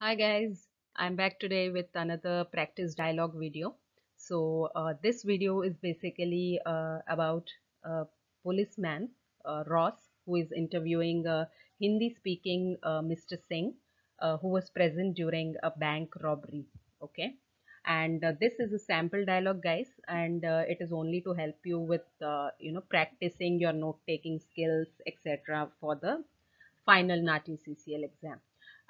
Hi guys, I'm back today with another practice dialogue video. So uh, this video is basically uh, about a policeman, uh, Ross, who is interviewing a Hindi speaking uh, Mr. Singh, uh, who was present during a bank robbery. Okay. And uh, this is a sample dialogue guys and it is only to help you with you know practicing your note taking skills etc for the final NATI CCL exam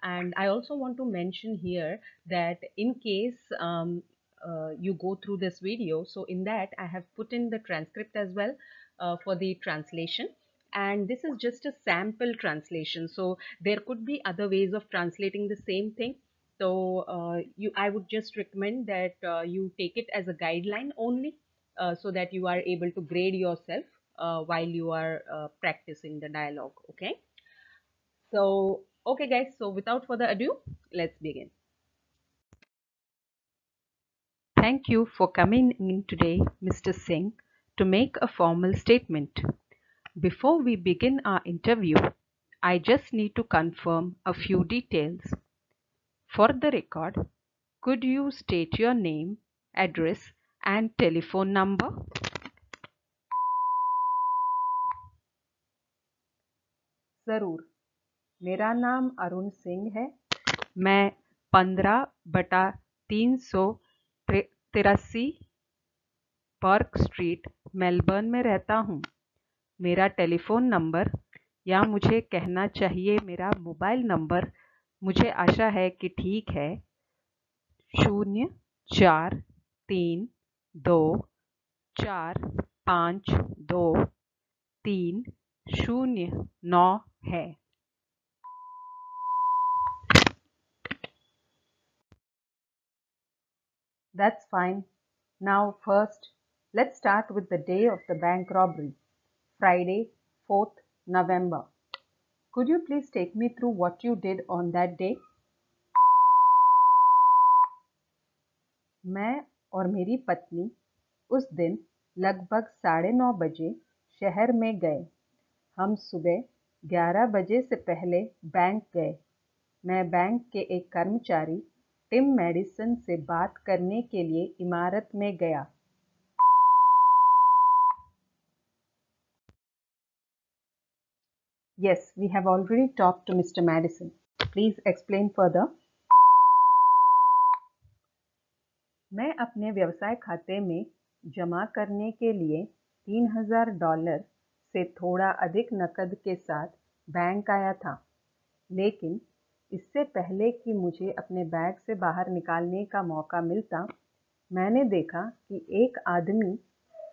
and i also want to mention here that in case um, uh, you go through this video so in that i have put in the transcript as well uh, for the translation. And this is just a sample translation. So there could be other ways of translating the same thing. So uh, you i would just recommend that uh, you take it as a guideline only uh, so that you are able to grade yourself uh, while you are practicing the dialogue okay? So Okay guys, so without further ado, let's begin. Thank you for coming in today, Mr. Singh, to make a formal statement. Before we begin our interview, I just need to confirm a few details. For the record, could you state your name, address and telephone number? ज़रूर मेरा नाम अरुण सिंह है। मैं पंद्रह बटा तीन सौ तिरासी पार्क स्ट्रीट, मेलबर्न में रहता हूँ। मेरा टेलीफ़ोन नंबर या मुझे कहना चाहिए मेरा मोबाइल नंबर, मुझे आशा है कि ठीक है। शून्य, चार, तीन, दो, चार, पाँच, दो, तीन, शून्य, नौ है। That's fine. Now first, let's start with the day of the bank robbery. Friday, 4th November. Could you please take me through what you did on that day? मैं और मेरी पत्नी उस दिन लगभग साढ़े नौ बजे शहर में गए हम सुबह ग्यारह बजे से पहले बैंक गए मैं बैंक के एक कर्मचारी टिम मेडिसन से बात करने के लिए इमारत में गया Yes, we have already talked to Mr. Madison. Please explain further. मैं अपने व्यवसाय खाते में जमा करने के लिए तीन हज़ार डॉलर से थोड़ा अधिक नकद के साथ बैंक आया था लेकिन इससे पहले कि मुझे अपने बैग से बाहर निकालने का मौका मिलता, मैंने देखा कि एक आदमी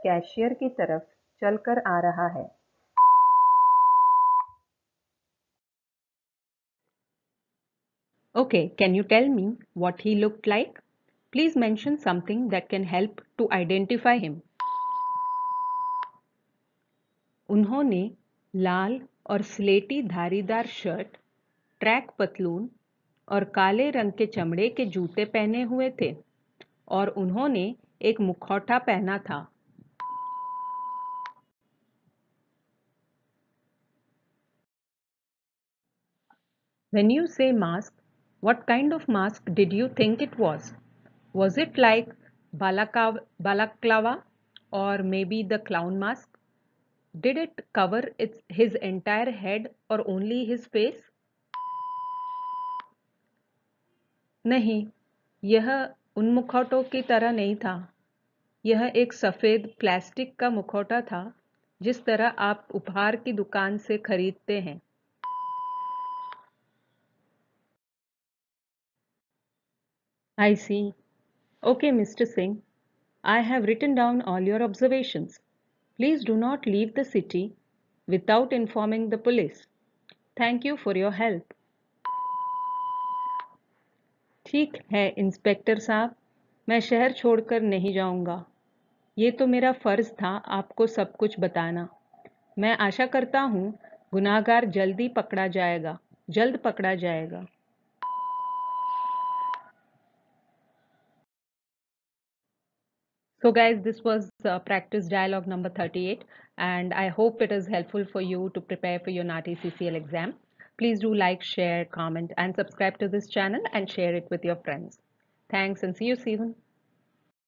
कैशियर की तरफ़ चलकर आ रहा है। Okay can you tell me what he look like please mention something that can help to identify him उन्होंने लाल और स्लेटी धारीदार शर्ट ट्रैक पतलून और काले रंग के चमड़े के जूते पहने हुए थे और उन्होंने एक मुखौटा पहना था When you say mask, what kind of mask did you think it was? Was it like balaclava or maybe the clown mask? Did it cover its, his entire head or only his face? नहीं यह उन मुखौटों की तरह नहीं था यह एक सफ़ेद प्लास्टिक का मुखौटा था जिस तरह आप उपहार की दुकान से खरीदते हैं I see. Okay, Mr. Singh. I have written down all your observations. Please do not leave the city without informing the police. Thank you for your help. ठीक है इंस्पेक्टर साहब मैं शहर छोड़कर नहीं जाऊँगा ये तो मेरा फ़र्ज़ था आपको सब कुछ बताना मैं आशा करता हूँ गुनाहगार जल्दी पकड़ा जाएगा जल्द पकड़ा जाएगा So guys, this was uh, practice dialogue number 38 and I hope it is helpful for you to prepare for your NATI CCL exam. Please do like, share, comment, and subscribe to this channel and share it with your friends. Thanks and see you soon.